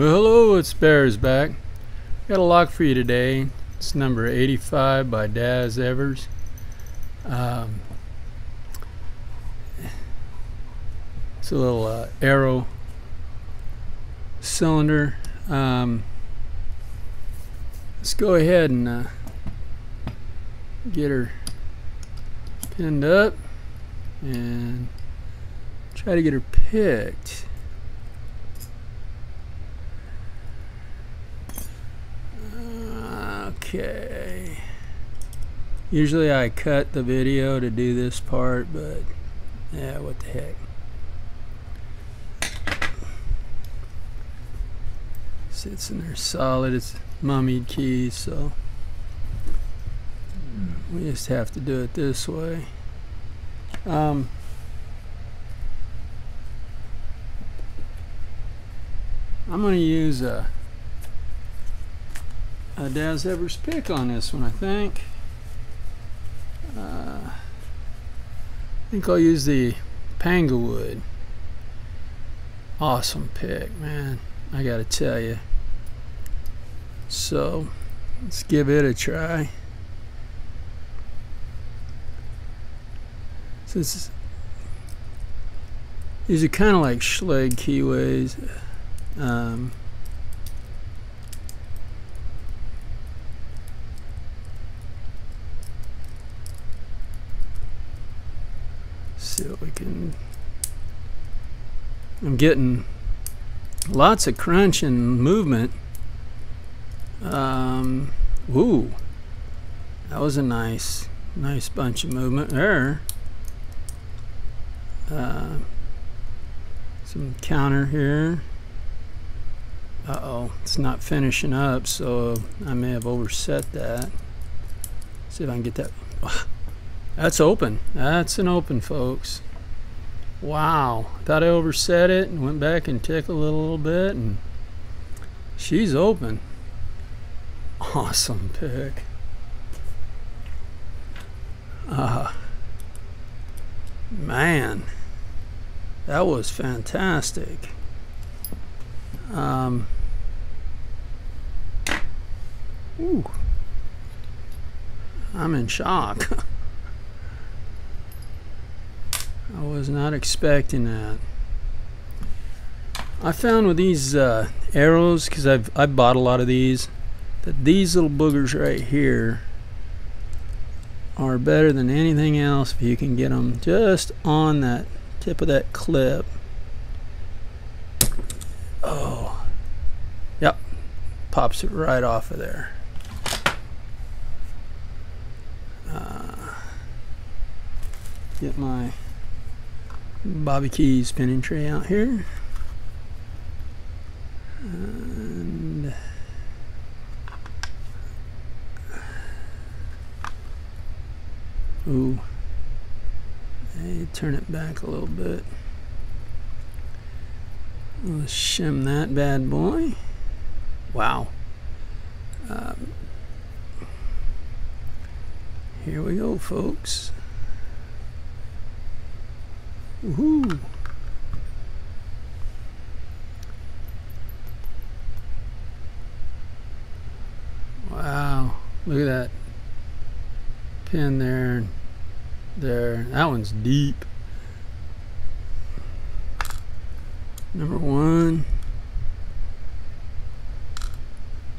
Well, hello, it's Bearsback. Got a lock for you today. It's number 85 by Daz Evers. Um, it's a little uh, arrow cylinder. Um, let's go ahead and uh, get her pinned up and try to get her picked. Okay. Usually I cut the video to do this part, but yeah, what the heck. Sits in there solid. It's mummied keys, so we just have to do it this way. Um, I'm going to use a uh, Daz Evers pick on this one, I think. Uh, I think I'll use the Pangawood. Awesome pick, man. I gotta tell you. So, let's give it a try. Since these are kind of like Schlage keyways. Um, see what we can I'm getting lots of crunch and movement. Um, ooh that was a nice nice bunch of movement there. Uh, some counter here. Uh-oh it's not finishing up so I may have overset that. See if I can get that. That's open. That's an open, folks. Wow. Thought I overset it and went back and tickled a little bit, and she's open. Awesome pick. Uh, man, that was fantastic. Um, ooh, I'm in shock. I was not expecting that. I found with these uh, arrows, because I've I've bought a lot of these, that these little boogers right here are better than anything else if you can get them just on that tip of that clip. Oh, yep, pops it right off of there. Uh, get my Bobby Keys spinning tray out here. And ooh, hey, turn it back a little bit. Let's shim that bad boy. Wow. Um, here we go, folks. Woohoo! Wow, look at that pin there, there. That one's deep. Number one.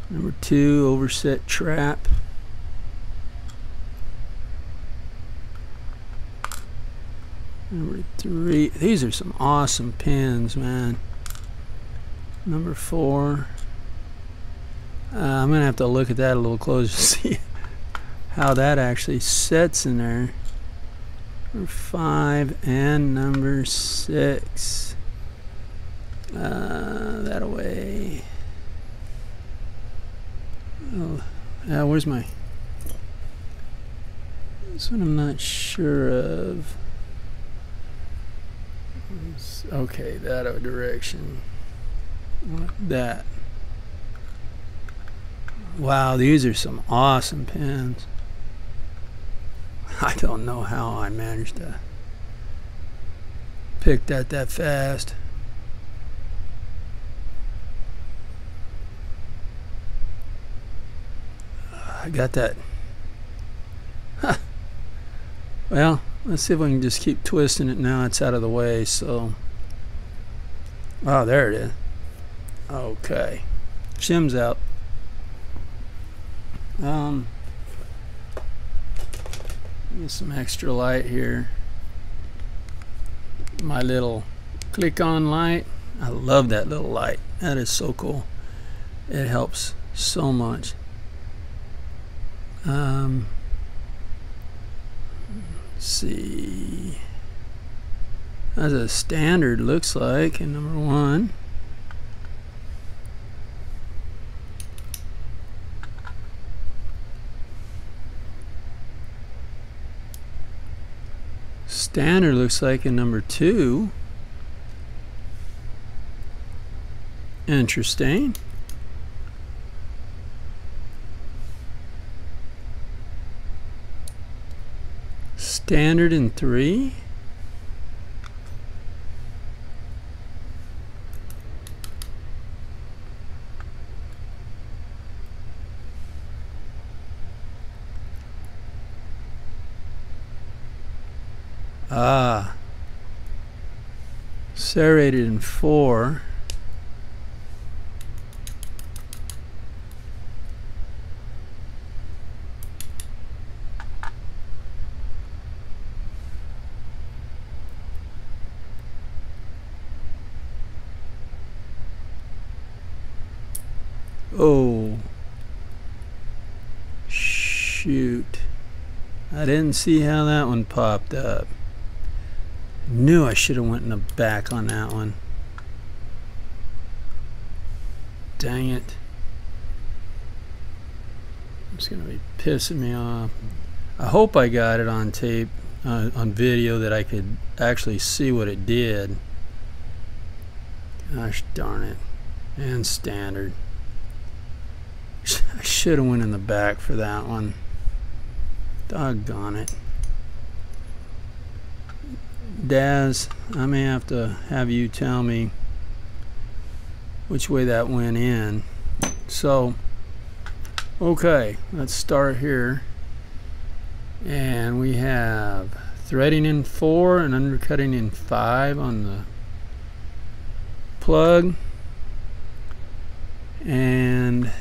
Number two, overset trap. Number three. These are some awesome pins, man. Number four. Uh, I'm going to have to look at that a little closer to see how that actually sets in there. Number five and number six. Uh, that away. Oh, uh, where's my... This one I'm not sure of okay that other direction. That? Wow these are some awesome pins. I don't know how I managed to pick that that fast. I got that. Huh. well let's see if we can just keep twisting it now. It's out of the way, so. Oh, there it is. Okay. Shim's out. Um, get some extra light here. My little click on light. I love that little light. That is so cool. It helps so much. Um, see. As a standard looks like in number one. Standard looks like in number two. Interesting. Standard in three. Ah. Serrated in four. Oh. Shoot. I didn't see how that one popped up. Knew I should have went in the back on that one. Dang it. It's going to be pissing me off. I hope I got it on tape, uh, on video, that I could actually see what it did. Gosh darn it. And standard. I should have went in the back for that one. Doggone it. Daz, I may have to have you tell me which way that went in. So, okay, let's start here. And we have threading in 4 and undercutting in 5 on the plug. And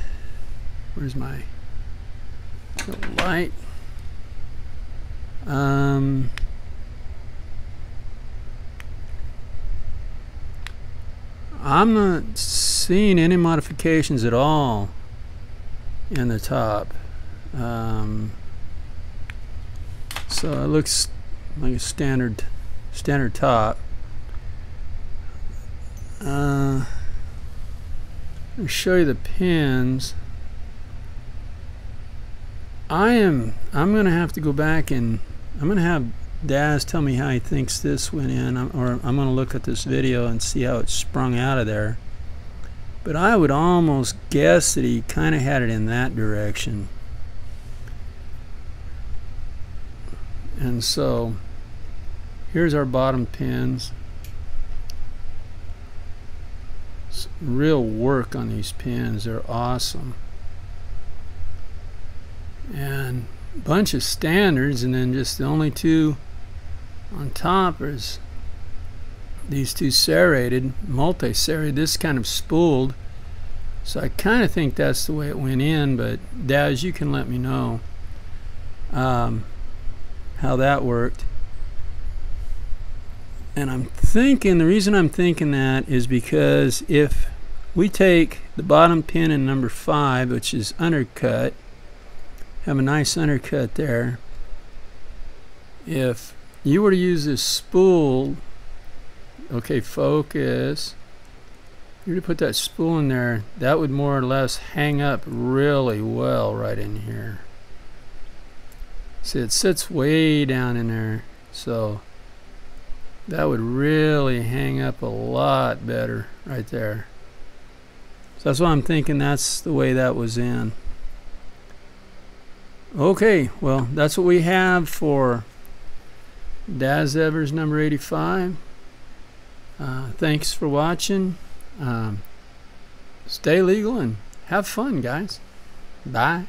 Where's my light? Um, I'm not seeing any modifications at all in the top. Um, so it looks like a standard standard top. Uh, let me show you the pins. I am I'm gonna have to go back and I'm gonna have Daz tell me how he thinks this went in. Or I'm gonna look at this video and see how it sprung out of there. But I would almost guess that he kind of had it in that direction. And so here's our bottom pins. Real work on these pins. They're awesome and a bunch of standards and then just the only two on top is these two serrated multi-serrated this kind of spooled. So I kind of think that's the way it went in but Daz you can let me know um, how that worked. And I'm thinking the reason I'm thinking that is because if we take the bottom pin in number five which is undercut have a nice undercut there. If you were to use this spool, okay, focus, you were to put that spool in there, that would more or less hang up really well right in here. See, it sits way down in there, so that would really hang up a lot better right there. So that's why I'm thinking that's the way that was in. Okay, well, that's what we have for Daz Evers number 85. Uh, thanks for watching. Um, stay legal and have fun, guys. Bye.